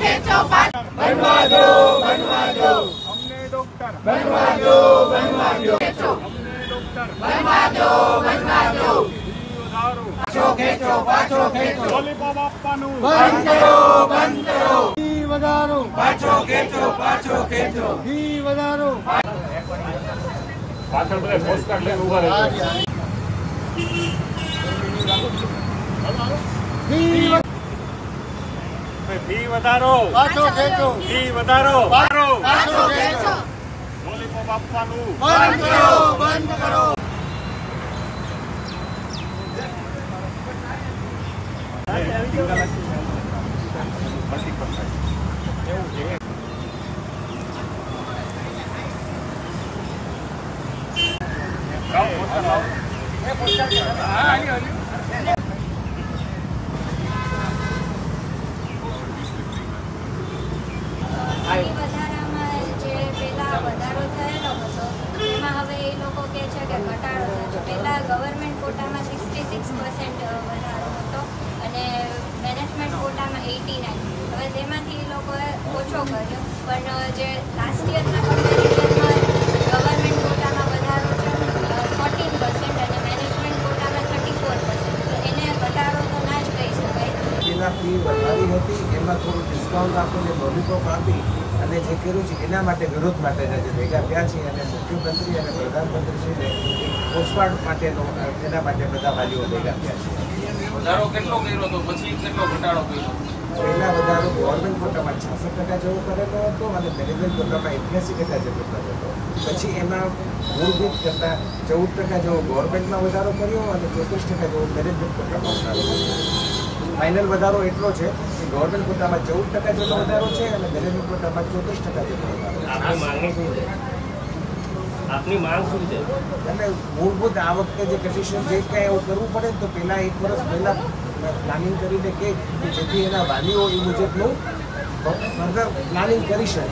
ખેંચો પાછો બનવા દો બનવા દો અમને ડોક્ટર. બનવા દો બનવા દો ખેંચો અમને ડોક્ટર. બનવા દો બનવા દો વધારો પાછો ખેંચો પાછો ખેંચો. લોલીપોપ આપવાનું. બંધ કરો બંધ કરો. ફી વધારો. પાછો ખેંચો પાછો ખેંચો. ફી વધારો. પાછળ બધા પોસ્ટકાર્ડ લઈને ઊભા રહેજો. ફી ફી વધારો. પાછો ખેંચો. ફી વધારો. વધારો પાછો ખેંચો. લોલીપોપ આપવાનું. બંધ કરો બંધ કરો. ફી વધારામાં જે પેલા વધારો થયેલો હતો એમાં હવે એ લોકો કહે છે કે ઘટાડો થયો ગવર્મેન્ટ કોટામાં સિક્સટી સિક્સ પર્સન્ટ વધારો હતો અને મેનેજમેન્ટ કોટામાં એટી નાઇન હવે તેમાંથી એ લોકોએ ઓછો કર્યો. પણ જે લાસ્ટ યરના કમ્પેરિઝનમાં ગવર્મેન્ટ કોટામાં વધારો છે ફોર્ટીન પર્સન્ટ અને મેનેજમેન્ટ કોટામાં થર્ટી ફોર પર્સન્ટ એને ઘટાડો તો ના જ કહી શકાય. વધારી એમાં થોડું ડિસ્કાઉન્ટ આપીને લોલીપોપ આપી અને જે કર્યું છે એના માટે વિરોધ માટે જે ભેગા થયા છે અને મુખ્યમંત્રી અને પ્રધાનમંત્રીશ્રીને એક પોસ્ટકાર્ડ માટેનો એના માટે બધા વાલીઓ ભેગા થયા છે. વધારો કેટલો કર્યો હતો? પછી કેટલો ઘટાડો કર્યો પહેલા વધારો ગવર્મેન્ટ કોટામાં છાસઠ ટકા જેવો કરેલો હતો અને મેનેજમેન્ટ કોટામાં એક્યાસી ટકા જેટલો કરેલો હતો. પછી એમાં મૂળભૂત કરતાં ચૌદ ટકા જેવો ગવર્મેન્ટમાં વધારો કર્યો અને ચોત્રીસ ટકા જેવો મેનેજમેન્ટ કોટામાં વધારો કર્યો. ફાઇનલ વધારો એટલો છે કે ગવર્મેન્ટ કોટામાં ચૌદ ટકા જેટલો વધારો છે અને મેનેજમેન્ટ કોટામાં ચોત્રીસ ટકા જેટલો આપની છે? માંગ શું છે? અને મૂળભૂત આ વખતે જે કન્ડિશન જે કાંઈ એવું કરવું પડે તો પહેલાં એક વર્ષ પહેલાં પ્લાનિંગ કરીને કે કે જેથી એના વાલીઓ એ મુજબનું ફર્ધર પ્લાનિંગ કરી શકે.